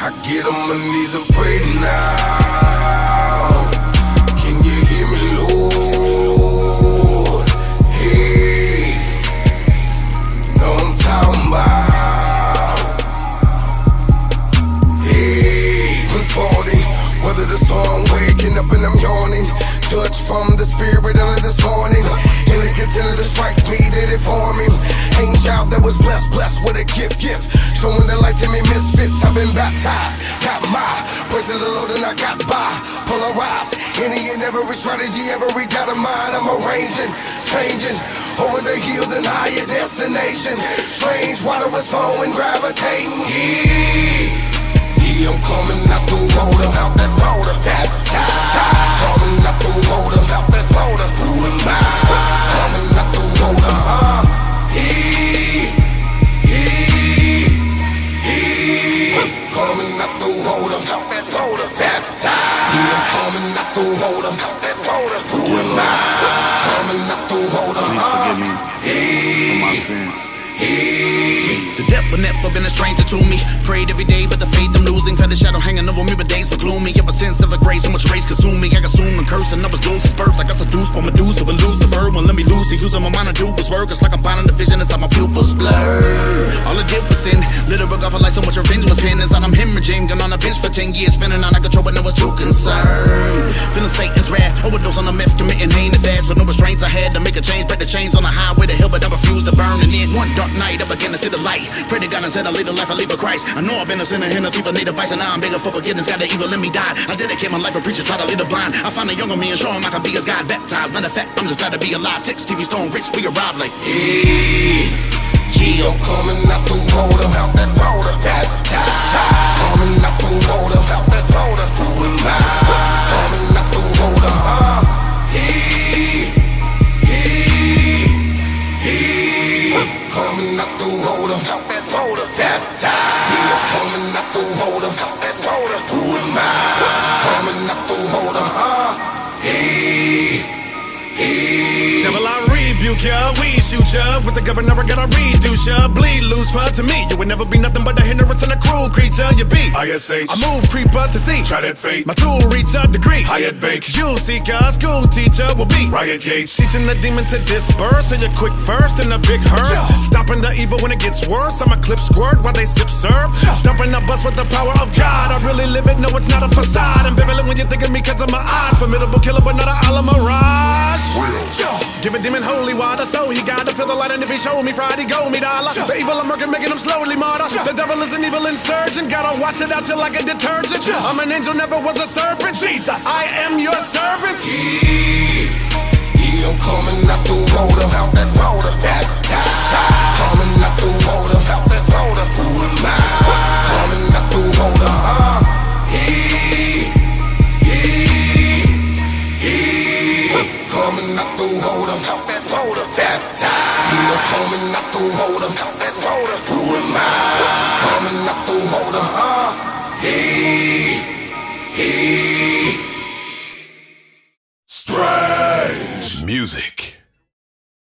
I get on my knees and pray now. Baptized. Got my pray to the Lord and I got by. Polarized. Any and every strategy, every got a mind. I'm arranging, changing. Over the hills and higher destination. Strange water was flowing, gravitating. Yeah. Yeah, I'm coming out the water, out that water, baptized. Coming out the water. Out that water. Who am I? Coming out the water, Please forgive me for my sins. The devil never been a stranger to me. Prayed every day, but the faith losing. Felt the shadow hanging over me, but days were gloomy. Ever since ever grace, so much grace consumed me. I consumed and cursed, and I was doomed since birth. I got seduced by Medusa, but Lucifer won't let me loose. He using my mind to do was work. It's like I'm finding the vision inside my pupils blur. All I did was sin. Little book I felt like so much revenge was pinned inside. I'm hemorrhaging. Been on a bench for 10 years, spinning out of control, but no one's too concerned. Feeling Satan's wrath, overdose on the meth, committing heinous acts. With no restraints, I had to make a change. Break the chains on the highway to hell, but I refused to burn. And then one dark night, I began to see the light. Pray to God and said I lead a life, I leave a Christ. I know I've been a sinner and a thief, I need a vice, and now I'm begging for forgiveness. Got the evil in me died. I dedicate my life for preachers, try to lead the blind. I find a younger me and show him I can be as God baptized. Matter of fact, I'm just glad to be alive. Tech Stevie Stone Rittz, we arrived like, Yeah, yeah, I'm coming out the water, that water, baptized. Yeah, I'm coming out the water, out that water. Who am I? Ya, we shoot ya. With the governor, I gotta reduce ya. Bleed loose for to me. You would never be nothing but a hindrance and a cruel creature. You be ISH. I move creepers to see. Try that fate. My tool reach a degree. Hyatt bake. You seek a school teacher will be Riot Gates. Teaching the demon to disperse. So you quick first in a big hearse. Stopping the evil when it gets worse. I'm a clip squirt while they sip serve. Dumping the bus with the power of God. I really live it. No, it's not a facade. I'm Ambivalent when you think of me cause I'm an odd. Formidable killer, but not a a la mirage. Give a demon holy water, so he gotta feel the light, and if he show me Friday, go me dollar. The evil I'm working, making him slowly martyr. The devil is an evil insurgent, gotta wash it out you like a detergent. I'm an angel, never was a serpent. Jesus, I am your servant. Yeah, yeah, I'm coming out the water, out that Coming out. Who am I? Coming the water, huh? Yeah.